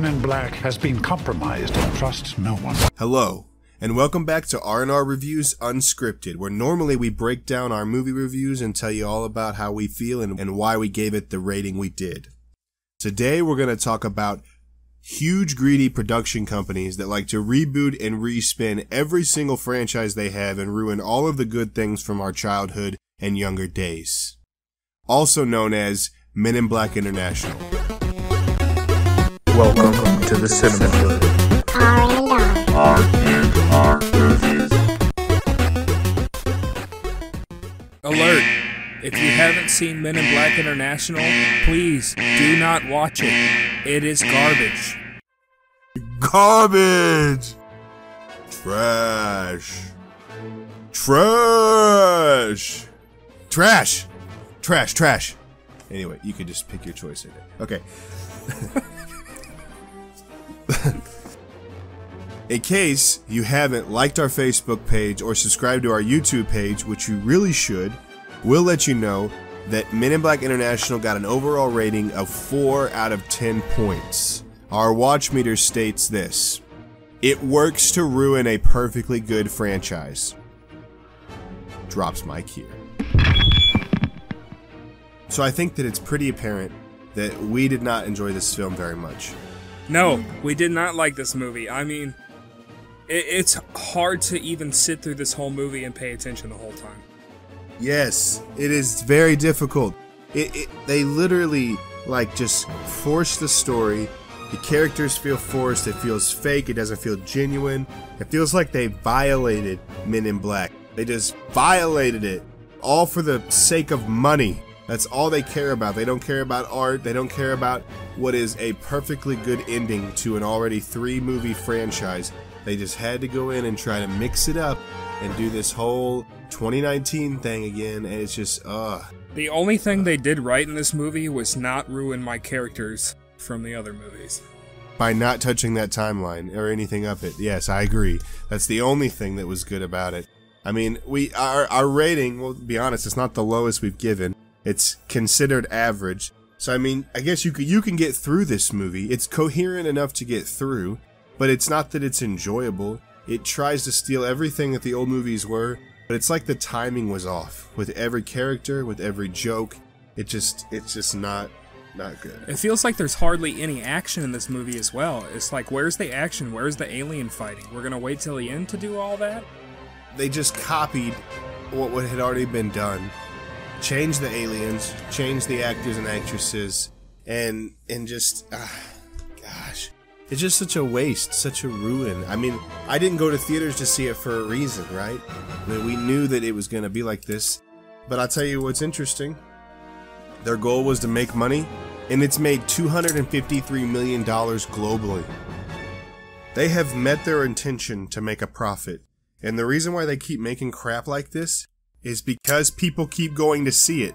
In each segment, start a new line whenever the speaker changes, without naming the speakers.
Men in Black has been compromised and trust no one.
Hello, and welcome back to R&R Reviews Unscripted, where normally we break down our movie reviews and tell you all about how we feel and, and why we gave it the rating we did. Today we're going to talk about huge greedy production companies that like to reboot and respin every single franchise they have and ruin all of the good things from our childhood and younger days. Also known as Men in Black International.
Welcome to the Cinema Club.
Alert! If you haven't seen Men in Black International, please do not watch it. It is garbage.
Garbage! Trash! Trash! Trash! Trash, trash! Anyway, you can just pick your choice in it. Okay. In case you haven't liked our Facebook page or subscribed to our YouTube page, which you really should, we'll let you know that Men in Black International got an overall rating of 4 out of 10 points. Our watch meter states this It works to ruin a perfectly good franchise. Drops mic here. So I think that it's pretty apparent that we did not enjoy this film very much.
No, we did not like this movie. I mean, it's hard to even sit through this whole movie and pay attention the whole time.
Yes, it is very difficult. It, it they literally like just force the story. The characters feel forced. It feels fake. It doesn't feel genuine. It feels like they violated Men in Black. They just violated it, all for the sake of money. That's all they care about. They don't care about art. They don't care about what is a perfectly good ending to an already three movie franchise. They just had to go in and try to mix it up and do this whole 2019 thing again, and it's just, ugh.
The only thing they did right in this movie was not ruin my characters from the other movies.
By not touching that timeline or anything up it. Yes, I agree. That's the only thing that was good about it. I mean, we our our rating, well, to be honest, it's not the lowest we've given. It's considered average. So I mean, I guess you could you can get through this movie. It's coherent enough to get through, but it's not that it's enjoyable. It tries to steal everything that the old movies were, but it's like the timing was off with every character, with every joke. It just it's just not not good.
It feels like there's hardly any action in this movie as well. It's like, where's the action? Where's the alien fighting? We're gonna wait till the end to do all that?
They just copied what what had already been done. Changed the aliens, changed the actors and actresses, and and just gosh, it's just such a waste, such a ruin. I mean, I didn't go to theaters to see it for a reason, right? I mean, we knew that it was going to be like this. But I'll tell you what's interesting. Their goal was to make money, and it's made $253 million globally. They have met their intention to make a profit. And the reason why they keep making crap like this is because people keep going to see it.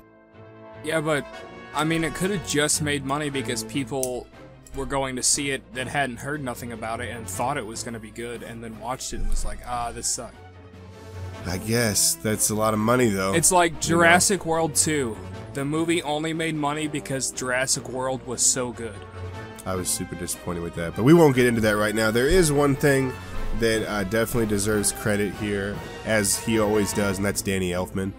Yeah, but I mean, it could have just made money because people were going to see it that hadn't heard nothing about it and thought it was going to be good and then watched it and was like, ah, this sucked.
I guess that's a lot of money, though.
It's like Jurassic World 2. The movie only made money because Jurassic World was so good.
I was super disappointed with that, but we won't get into that right now. There is one thing that uh, definitely deserves credit here, as he always does, and that's Danny Elfman.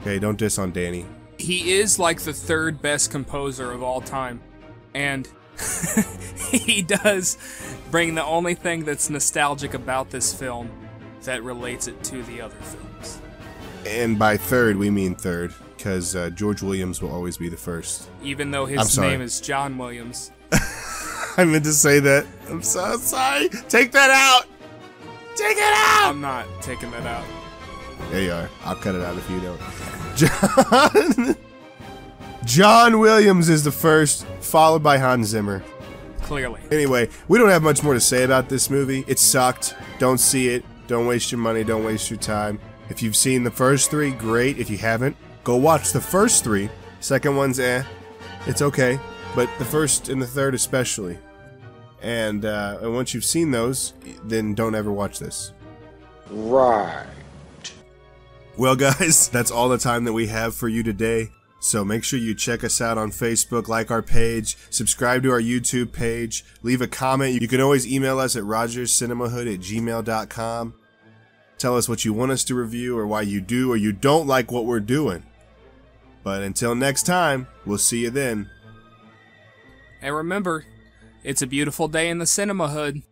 Okay, don't diss on Danny.
He is like the third best composer of all time. And he does bring the only thing that's nostalgic about this film that relates it to the other films.
And by third, we mean third, because uh, George Williams will always be the first.
Even though his name is John Williams.
I meant to say that. I'm so sorry. Take that out. Take it out.
I'm not taking that out.
There you are. I'll cut it out if you don't. John. John Williams is the first, followed by Hans Zimmer.
Clearly.
Anyway, we don't have much more to say about this movie. It sucked. Don't see it. Don't waste your money. Don't waste your time. If you've seen the first three, great. If you haven't, go watch the first three. Second one's eh. It's okay. But the first and the third especially. And, uh, and once you've seen those, then don't ever watch this.
Right.
Well, guys, that's all the time that we have for you today. So make sure you check us out on Facebook, like our page, subscribe to our YouTube page, leave a comment. You can always email us at rogerscinemahood at gmail.com. Tell us what you want us to review or why you do or you don't like what we're doing. But until next time, we'll see you then.
And remember, it's a beautiful day in the cinema hood.